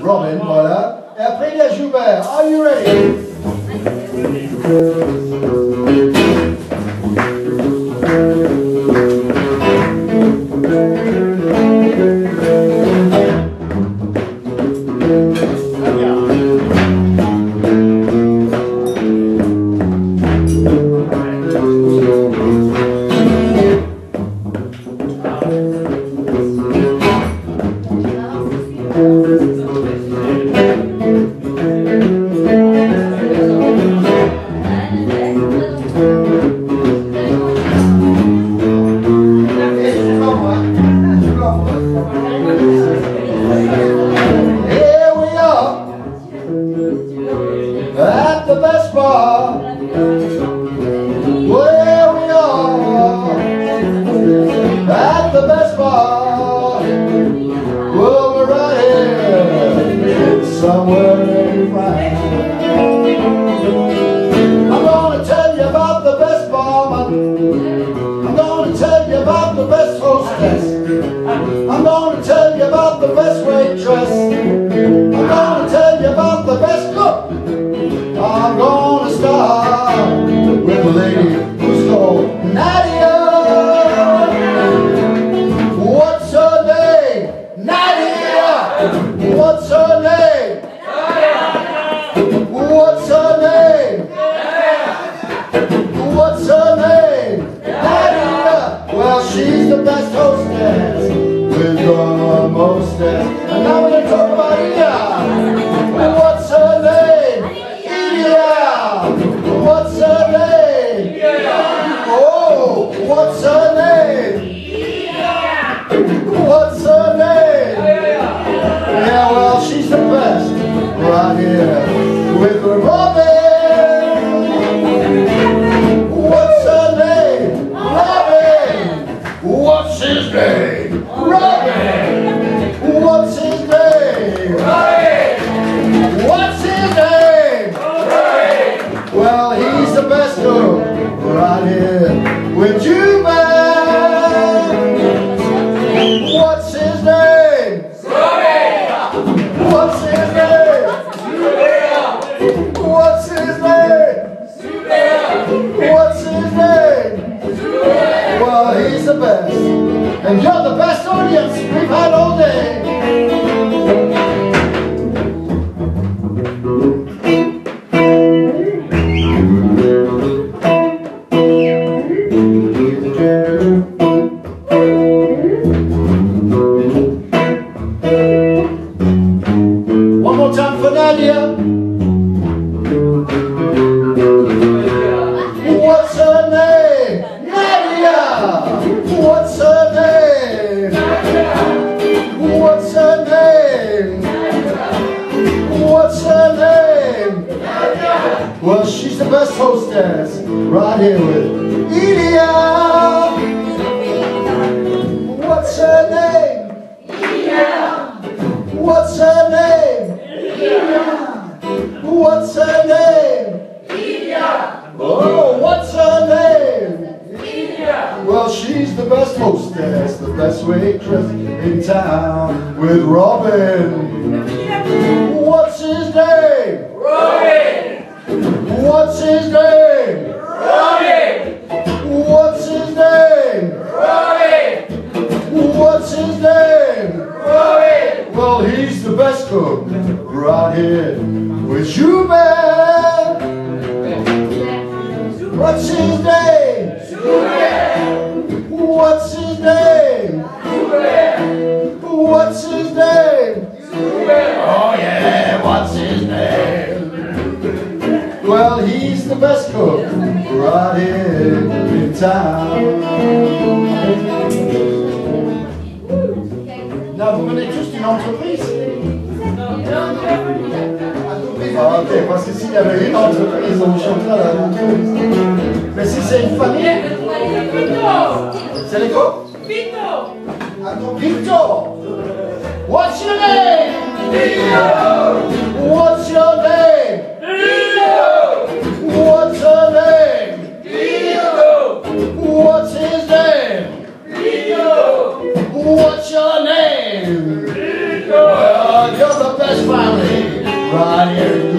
Robin, voilà. Et après, il y a Joubert. Are you ready? Here we are at the best bar. I'm gonna tell you about the best cook. I'm gonna start with a lady who's called Nadia. What's her name? Nadia. What's her name? What's her name? What's her name? Nadia. Well, she's the best hostess with the mostest. What's her name? Yeah, well, she's the best right here with Robin. What's He's the best. And you're the best audience we've had all day. One more time for Nadia. Best hostess. Right here with Ilya. What's her name? What's her name? What's her name? Oh, what's her name? Well, she's the best hostess, the best waitress in town with Robin. What's his name? What's his name? Robbie! What's his name? Robbie! What's his name? Robbie! Well, he's the best cook right here with you, man. What's his name? What's his name? What's his name? Oh yeah, what's his name? Right here in town. Là, vous venez tous d'une entreprise? Ah, ok, parce que s'il y avait une entreprise, on chanterait la entreprise. Mais si c'est une famille, c'est les quoi? Attends, Victor What's your name? What's What's your name? Well, you're the best family right here.